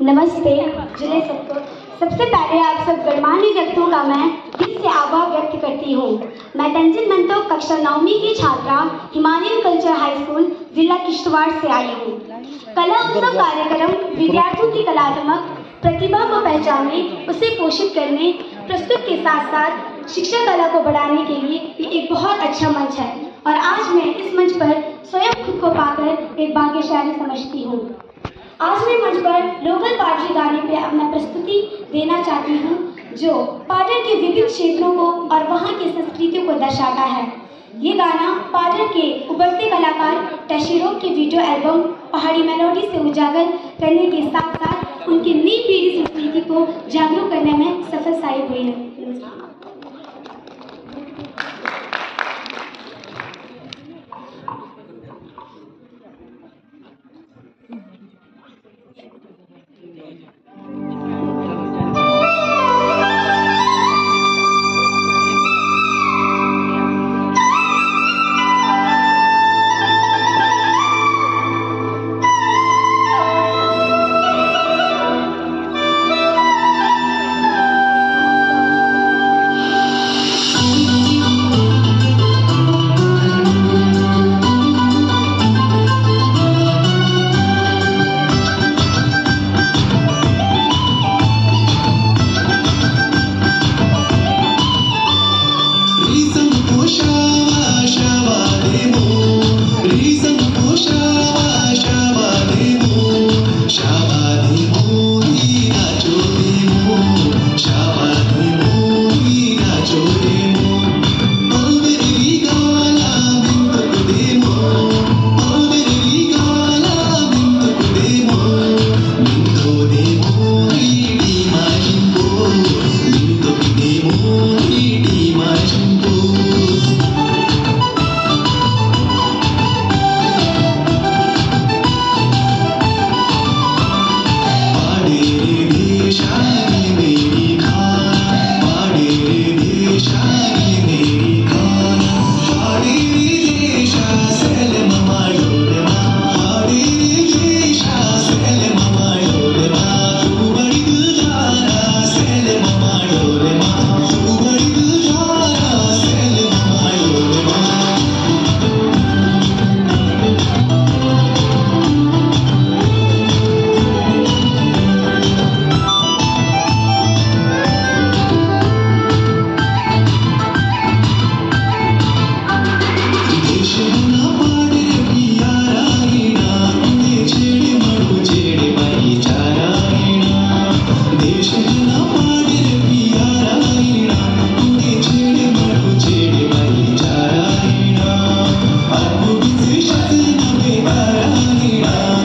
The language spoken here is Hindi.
नमस्ते, ज़िले सबको। सबसे पहले आप सब गणमान्य व्यक्तियों का मैं दिल से आभार व्यक्त करती हूँ। मैं तंजन मंतो कक्षा नौवीं की छात्रा, हिमालयन कल्चर हाई स्कूल, जिला किश्तवाड़ से आई हूँ। कला उत्सव कार्यक्रम, विद्यार्थियों की कलात्मक प्रतिभा को पहचानने, उसे पोषित करने, प्रस्तुत के साथ साथ शिक्षा कला को बढ़ाने के लिए ये एक बहुत अच्छा मंच है। और आज मैं इस मंच पर स्वयं खुद को पाकर एक भाग्यशाली समझती हूँ। आज मैं मंच पर लोकल पार्टी गाने पे अपना प्रस्तुति देना चाहती हूँ, जो पाटन के विभिन्न क्षेत्रों को और वहाँ की संस्कृतियों को दर्शाता है। ये गाना पाटन के उभरते कलाकार टशीरो के वीडियो एल्बम पहाड़ी मेलोडी से उजागर करने के साथ साथ उनकी नई पीढ़ी संस्कृति को जागरूक करने में सफल साबित हुई है। Amen. Marangina